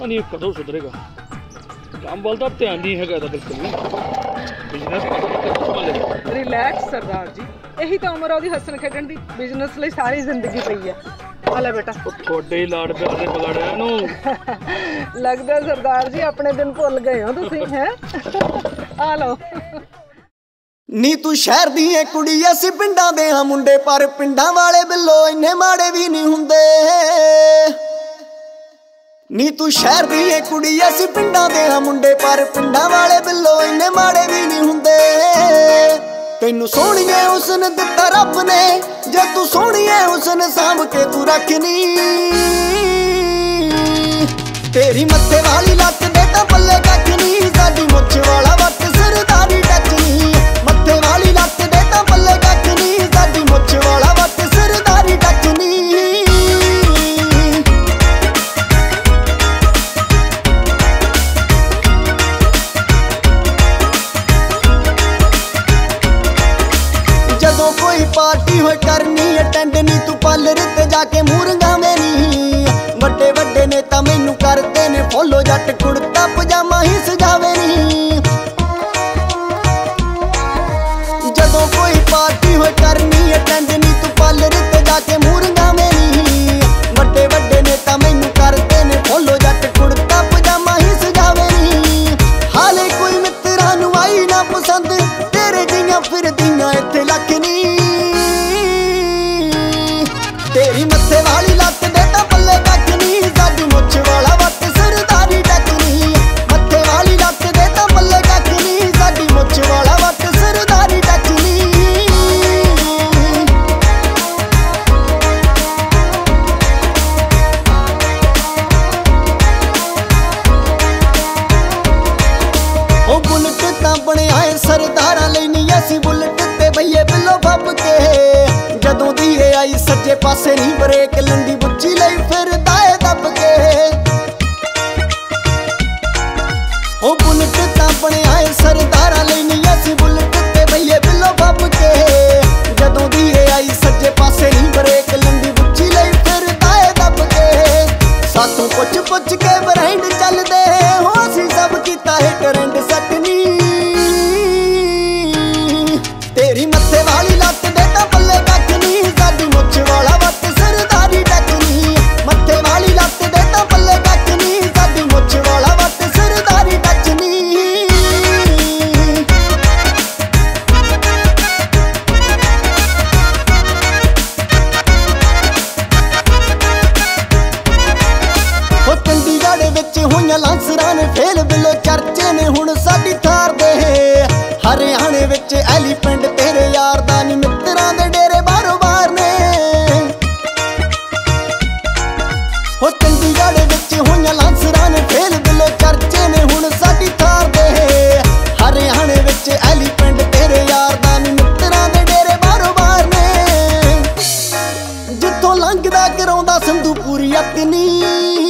ਪਤਾ ਨਹੀਂ ਕਦੋਂ ਸੁਧਰੇਗਾ। ਕੰਮ ਵੱਲ ਤਾਂ ਧਿਆਨ ਨਹੀਂ ਹੈਗਾ ਇਹਦਾ ਬਿਲਕੁਲ ਵੀ। Business relax Sardar ji. ਇਹੀ ਤਾਂ ਉਮਰ ਆ ਉਹਦੀ ਹੱਸਣ ਖੇਡਣ ਦੀ। ਬਿਜ਼ਨਸ ਲਈ ਸਾਰੀ ਜ਼ਿੰਦਗੀ ਪਈ ਆ ਆ ਲੈ ਬੇਟਾ। ਤੁਹਾਡੇ ਹੀ ਲਾੜ ਪਿਆਰ ਦੇ ਬਗੜਿਆ ਨੂੰ ਲੱਗਦਾ ਸਰਦਾਰ ਜੀ ਆਪਣੇ ਦਿਨ ਭੁੱਲ ਗਏ ਹੋ ਤੁਸੀਂ ਹੈ? ਆ ਲਓ। ਨੀ ਤੂੰ ਸ਼ਹਿਰ ਦੀ ਏ ਕੁੜੀ ਅਸੀਂ ਪਿੰਡਾਂ ਦੇ ਹਾਂ ਮੁੰਡੇ ਪਰ ਪਿੰਡਾਂ ਵਾਲੇ ਬਿੱਲੋ ਇੰਨੇ ਮਾੜੇ ਵੀ ਨਹੀਂ ਹੁੰਦੇ। ਨੀ ਤੂੰ ਸ਼ਹਿਰ ਦੀ ਏ ਕੁੜੀ, ਅਸੀਂ ਪਿੰਡਾਂ ਦੇ ਹਾਂ ਮੁੰਡੇ, ਪਰ ਪਿੰਡਾਂ ਵਾਲੇ ਬਿੱਲੋ ਇੰਨੇ ਮਾੜੇ ਵੀ ਨਹੀਂ ਹੁੰਦੇ। ਤੈਨੂੰ ਸੋਹਣੀਏ ਉਸਨੇ ਦਿੱਤਾ ਰੱਬ ਨੇ, ਜੇ ਤੂੰ ਸੋਹਣੀਏ ਉਸਨੇ ਸਾਂਭ ਕੇ ਤੂੰ ਰੱਖਨੀ। ਤੇਰੀ ਮੱਥੇ ਵਾਲੀ ਲੱਤ ਉਹ ਬੁਲਟ ਤਾਂ ਬਣਿਆ ਏ ਸਰਦਾਰਾਂ ਲਈ ਨਹੀਂ ਅਸੀਂ ਬੁਲਟ ਤੇ ਬਈਏ ਬਿੱਲੋ ਫੱਬ ਕੇ। ਜਦੋਂ ਦੀ ਇਹ ਆਈ, ਸੱਜੇ ਪਾਸੇ ਨਹੀਂ ਬ੍ਰੇਕ ਲੰਡੀ ਬੁੱਚੀ ਲਈ ਫਿਰਦਾ ਏ ਦੱਬ ਕੇ। ਉਹ ਬੁਲਟ ਤਾਂ ਬਣਿਆ ਏ ਸਰਦਾਰਾਂ ਲਈ ਨਹੀਂ ਅਸੀਂ ਬੁਲਟ ਤੇ ਬਈਏ ਬਿੱਲੋ ਬੱਬ ਕੇ। ਜਦੋਂ ਦੀ ਇਹ ਆਈ, ਸੱਜੇ ਪਾਸੇ ਨਹੀਂ ਬ੍ਰੇਕ ਲੰਡੀ ਬੁੱਚੀ ਲਈ ਫਿਰਦਾ ਏ ਦੱਬ ਕੇ। ਸਾਤੋਂ ਪੁੱਛ ਪੁੱਛ ਕੇ ਬ੍ਰਾਂਡ ਚੱਲਦੇ ਹੋ ਕੀਤਾ ਹੈ ਟ੍ਰੈਂਡ ਸੱਟਨੀ ਤੇਰੀ ਮੱਥੇ ਵਾਲੀ ਲੱਤ ਦਾ ਸੰਧੂਪੁਰ ਯਤਨੀ